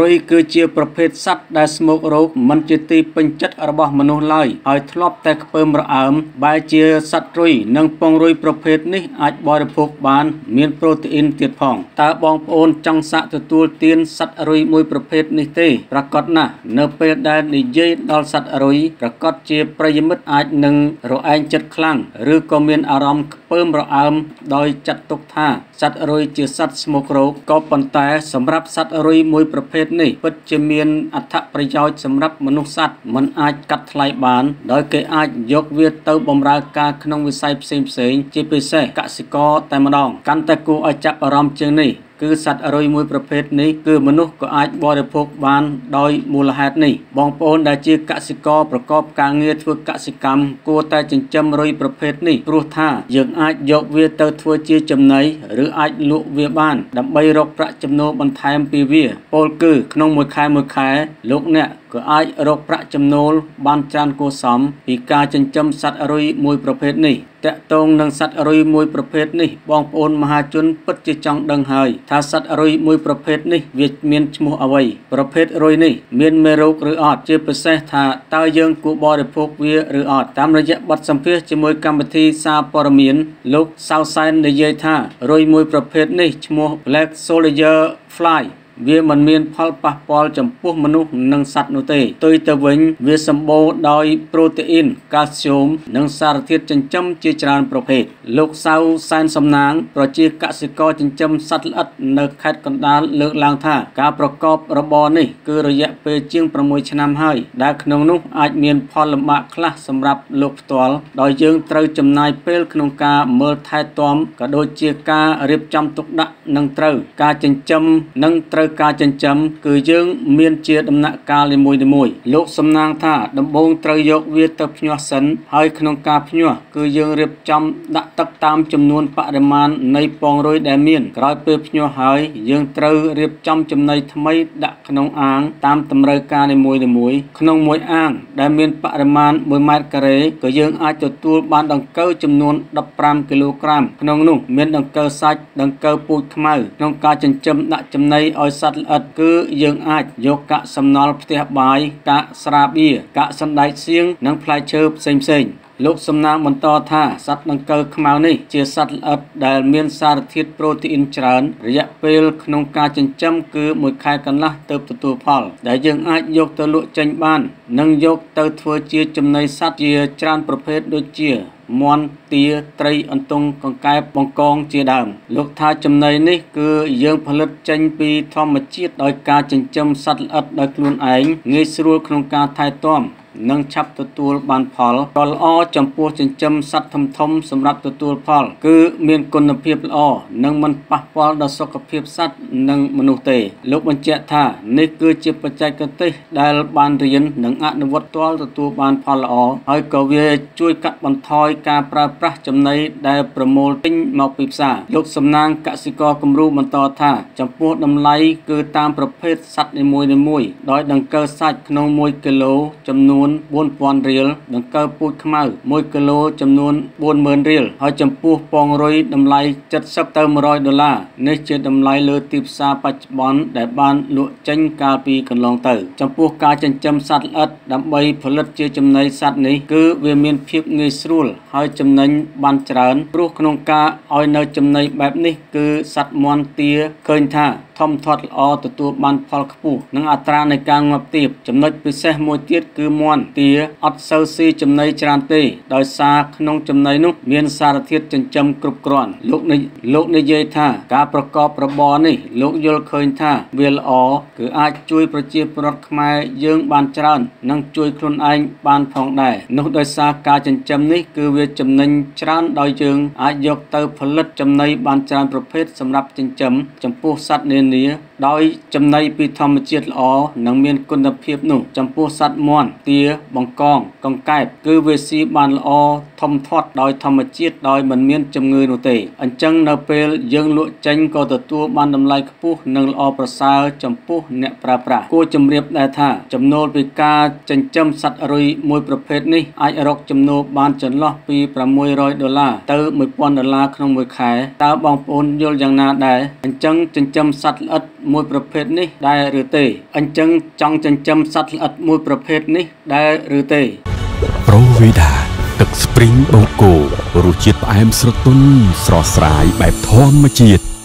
រុយគឺជាប្រភេទសត្វដែលស្មោករោគមិនជាទីពេញចិត្តរបស់មនុស្សឡើយហើយធ្លាប់តែខ្ពើមរអើមបែរជាសត្វរុយនិងពងរុយប្រភេទនេះអាចបរិភោគបាន មានប្រូតេអ៊ីនទៀតផងតើបងប្អូនចង់សាកទទួលទានសត្វរុយមួយប្រភេទនេះទេប្រកាសណាស់នៅពេលដែលនិយាយដល់សត្វរុយប្រកាសជាប្រិយមិត្តអាចនឹងរអែងចិត្តខ្លាំងឬក៏មានអារម្មណ៍ខ្ពើមរអើមដោយចាត់ទុកថាសត្វរុយជាសត្វស្មុករោគក៏ប៉ុន្តែសម្រាប់សត្វរុយមួយប្រភេទនេះពិតជាមានអត្ថប្រយោជន៍សម្រាប់មនុស្សសត្វមិនអាចកាត់ថ្លៃបាន ដោយគេអាចយកវាទៅបម្រើការក្នុងវិស័យផ្សេងៗជាពិសេសកសិករតែម្ដងកាន់តែគួរឲ្យចាប់អារម្មណ៍ជាងនេះ គឺសត្វរុយមួយប្រភេទនេះគឺមនុស្សក៏អាចបរិភោគបានដោយមូលហេតុនេះបងប្អូនដែលជាកសិករប្រកបការងារធ្វើកសិកម្មគួរតែចិញ្ចឹមរុយប្រភេទនេះព្រោះថាយើងអាចយកវាទៅធ្វើជាចំណីឬអាចលក់វាបាន ដើម្បីរកប្រាក់ចំណូលបន្ថែមពីវាពោលគឺក្នុងមួយខែមួយខែលោកអ្នកក៏អាចរកប្រាក់ចំណូលបានច្រើនគួរសមពីការចិញ្ចឹមសត្វរុយមួយប្រភេទនេះតកតងនឹងសត្វរុយមួយប្រភេទនេះបងប្អូនមហាជនពិតជាចង់ដឹងហើយថាសត្វរុយមួយប្រភេទនេះវាមានឈ្មោះអ្វីប្រភេទរុយនេះមានមេរោគឬអត់ជាពិសេសថាតើយើងគួរបរិភោគវាឬអត់តាមរយៈបទសម្ភាសជាមួយកម្មវិធីសារព័ត៌មានលោកសៅសែននិយាយថារុយមួយប្រភេទនេះឈ្មោះ Black Soldier Fly វាមិនមានផលប៉ះពាល់ចំពោះមនុស្សនិងសត្វនោះទេផ្ទុយទៅវិញវាសម្បូរដោយប្រូតេអ៊ីនកាល់ស្យូមនិងសារធាតុចិញ្ចឹមជាច្រើនប្រភេទលោកសៅសែនសំណាងប្រជាកសិករចិញ្ចឹមសត្វល្អិតនៅខេត្តកណ្ដាលលើកឡើងថាការប្រកបរបរនេះគឺរយៈពេលជាង6ឆ្នាំហើយដែលក្នុងនោះអាចមានផលលំបាកខ្លះសម្រាប់លោកផ្ទាល់ដោយយើងត្រូវចំណាយពេលក្នុងការមើលថែទាំក៏ដូចជាការរៀបចំទុកដាក់និងត្រូវការចិញ្ចឹមនិងត្រូវត្រូវការចិញ្ចឹមគឺយើងមានជាដំណាក់កាលនីមួយៗលោកសំណាងថាដំបូងត្រូវយកវាទៅភ្ញាស់សិនហើយក្នុងការភ្ញាស់គឺយើងរៀបចំដាក់ទឹកតាមចំនួនបរិមាណនៃពងរុយដែលមានក្រោយពេលភ្ញាស់ហើយយើងត្រូវរៀបចំចំណីថ្មីដាក់ក្នុងអាងតាមតម្រូវការនីមួយៗក្នុងមួយអាងដែលមានបរិមាណ1ម៉ែត្រការ៉េក៏យើងអាចទទួលបានដង្កូវចំនួន15គីឡូក្រាមក្នុងនោះមានដង្កូវសាច់ដង្កូវពូជខ្មៅក្នុងការចិញ្ចឹមដាក់ចំណីឲ្យសត្វល្អិតគឺយើងអាចយកកាក់សំណល់ផ្ទះបាយកាក់ស្រាបៀរកាក់សណ្ដែកសៀងនិងផ្លែឈើផ្សេងផ្សេង លោកសំណាងបន្តថាសត្វដង្កូវខ្មៅនេះជាសត្វល្អិតដែលមានសារធាតុប្រូតេអ៊ីនច្រើន រយៈពេលក្នុងការចិញ្ចឹមគឺ1ខែកន្លះទៅទទួលផល ដែលយើងអាចយកទៅលក់ចេញបាន និងយកទៅធ្វើជាចំណីសត្វជាច្រើនប្រភេទដូចជាមន់ទាត្រីអន្ទង់កង្កែបបង្កងជាដើម លោកថាចំណីនេះគឺយើងផលិតចេញពីធម្មជាតិដោយការចិញ្ចឹមសត្វល្អិតដោយខ្លួនឯងងាយស្រួលក្នុងការថែទាំ និងឆាប់ទទួលបានផលក៏ល្អចំពោះចិញ្ចឹមសត្វធំធំសម្រាប់ទទួលផល គឺមានគុណភាពល្អនិងមិនប៉ះពាល់ដល់សុខភាពសត្វនិងមនុស្សទេ លោកបញ្ជាក់ថានេះគឺជាបច្ចេកទេសដែលបានរៀននិងអនុវត្តទាល់ទទួលបានផលល្អហើយក៏វាជួយកាត់បន្ថយការប្រើប្រាស់ចំណីដែលប្រមូលទិញមកពីផ្សារលោកសំណាងកសិករគំរូបន្តថាចំពោះតម្លៃគឺតាមប្រភេទសត្វនីមួយៗដោយដង្កូវសាច់ក្នុង1គីឡូចំនួន4000រៀលដង្កូវពូជខ្មៅ1គីឡូចំនួន40000រៀលហើយចំពោះពងរុយតម្លៃ70ទៅ100ដុល្លារនេះជាតម្លៃលើទីផ្សារបច្ចុប្បន្នដែលបានលក់ចេញកាលពីកន្លងទៅ ចំពោះការចិញ្ចឹមសត្វល្អិតដើម្បីផលិតជាចំណីសត្វនេះគឺវាមានភាពងាយស្រួលហើយចំណេញបានច្រើនព្រោះក្នុងការឲ្យនៅចំណីបែបនេះគឺសត្វមន់ទាឃើញថា ធំធាត់ល្អទទួលបានផលខ្ពស់និងអត្រានៃការងាប់ទាបចំណុចពិសេសមួយទៀតគឺមន់ទាអត់សូវស៊ីចំណីច្រើនទេ ដោយសារក្នុងចំណីនោះមានសារធាតុចិញ្ចឹមគ្រប់គ្រាន់លោកនិលោកនិយាយថា ការប្រកបរបរនេះ លោកយល់ឃើញថាវាល្អគឺអាចជួយប្រជាពលរដ្ឋខ្មែរយើងបានច្រើន និងជួយខ្លួនឯងបានផងដែរនោះដោយសារការចិញ្ចឹមនេះគឺវាចំណេញច្រើនដោយយើងអាចយកទៅផលិតចំណីបានច្រើនប្រភេទសម្រាប់ចិញ្ចឹមចំពោះសត្វនានាដោយចំណីពីធម្មជាតិល្អនិងមានគុណភាពនោះចំពោះសត្វមាន់ទាបង្កងកង្កែបគឺវាស៊ីបានល្អធំធាត់ដោយធម្មជាតិដោយមិនមានជំងឺនោះទេអញ្ចឹងនៅពេលយើងលក់ចេញក៏ទទួលបានតម្លៃខ្ពស់និងល្អប្រសើរចំពោះអ្នកប្រើប្រាស់គួរជម្រាបដែរថាចំណូលពីការចិញ្ចឹមសត្វរុយមួយប្រភេទនេះអាចរកចំណូលបានចន្លោះពី600ដុល្លារទៅ1000ដុល្លារក្នុងមួយខែតើបងប្អូនយល់យ៉ាងណាដែរអញ្ចឹងចិញ្ចឹមសត្វល្អិត មួយប្រភេទនេះដែរឬទេអញ្ចឹងចង់ចិញ្ចឹមសត្វល្អិតមួយប្រភេទនេះដែរឬទេប្រូវីដាទឹកស្ព្រីងបូកូរសជាតិផ្អែមស្រទន់ស្រស់ស្រាយបែបធម្មជាតិ